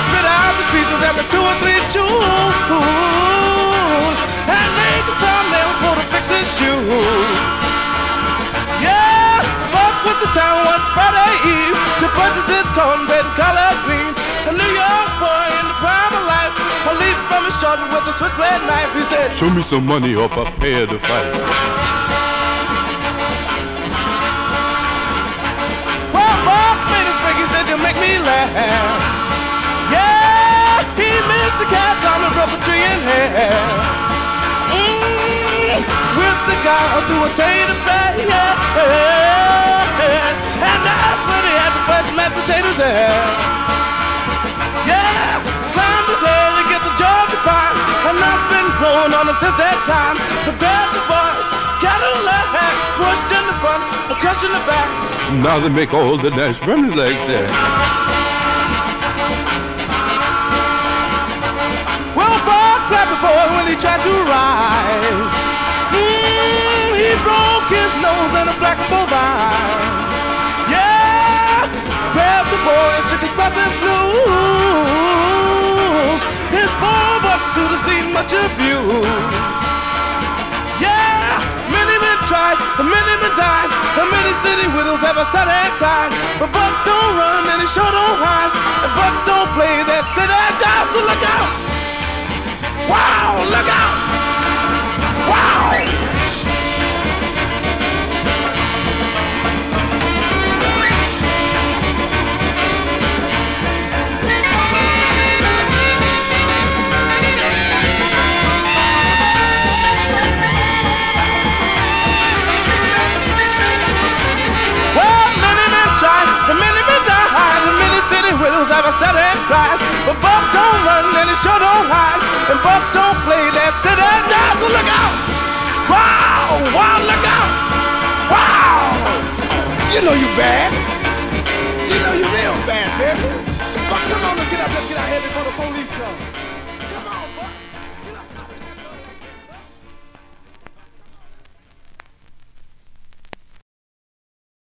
spit out the pieces after two or three chews. And make some nails for to fix his shoes. Yeah, with the town one Friday Eve to purchase his cornbread and collard greens. New York boy in the prime of life. From his with a knife. He said, Show me some money or prepare to fight. Yeah, he missed the cat's on the rubber tree in hair. Mm, with the guy through a tater bag. Yeah, and that's when he had the first mashed potatoes there. Yeah, slammed his head against the Georgia pine, and that's been blowing on him since that time. But grabbed the boys, Cadillac, pushed in the front, crushed in the back. Now they make all the nice running like that. To rise. Mm, he broke his nose and a black both eyes. Yeah, grabbed the boy and shook his process loose. His poor buck suit has seen much abuse. Yeah, many men tried, many men died, many city widows have a sat and cried. But Buck don't run and he sure don't hide, and Buck don't play that city job, so look out! Sat and cried. But Buck don't run and he sure don't hide, and Buck don't play that city job, so look out! Wow, wow, look out! Wow! You know you bad. You know you real bad, baby. Buck, come on and get up, let's get out here before the police come.